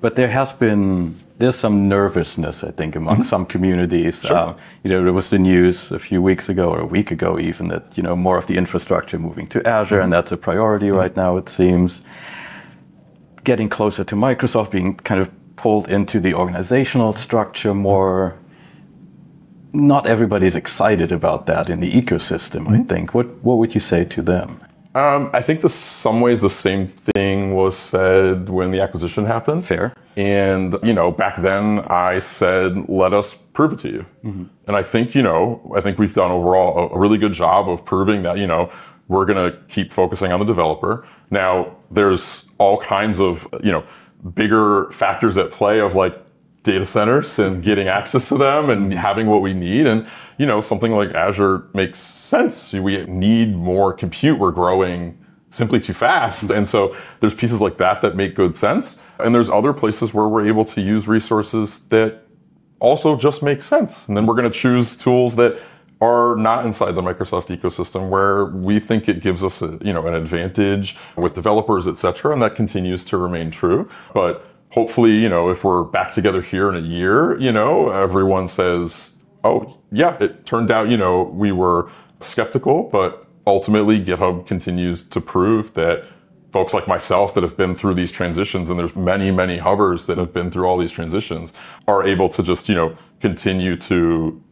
But there has been there's some nervousness, I think, among mm-hmm. some communities. Sure. Um, you know, there was the news a few weeks ago or a week ago even that you know more of the infrastructure moving to Azure, mm-hmm. and that's a priority mm-hmm. right now. It seems getting closer to Microsoft, being kind of pulled into the organizational structure more. Not everybody's excited about that in the ecosystem. I mm-hmm. think. What what would you say to them? Um, I think the some ways the same thing was said when the acquisition happened. Fair. And you know, back then I said, "Let us prove it to you." Mm-hmm. And I think you know, I think we've done overall a, a really good job of proving that you know we're going to keep focusing on the developer. Now, there's all kinds of you know bigger factors at play of like data centers and getting access to them and mm-hmm. having what we need. And, you know, something like Azure makes sense. We need more compute. We're growing simply too fast. And so there's pieces like that that make good sense. And there's other places where we're able to use resources that also just make sense. And then we're going to choose tools that are not inside the Microsoft ecosystem where we think it gives us a, you know an advantage with developers, et cetera, and that continues to remain true. But hopefully, you know, if we're back together here in a year, you know, everyone says, oh, yeah, it turned out, you know, we were skeptical, but ultimately GitHub continues to prove that folks like myself that have been through these transitions, and there's many, many Hubbers that have been through all these transitions, are able to just, you know, continue to,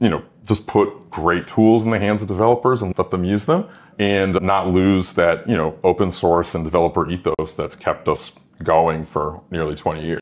you know, just put great tools in the hands of developers and let them use them and not lose that, you know, open source and developer ethos that's kept us going for nearly 20 years.